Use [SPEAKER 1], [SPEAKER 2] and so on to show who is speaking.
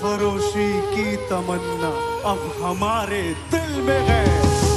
[SPEAKER 1] सरफरोशी की तमन्ना अब हमारे दिल में है।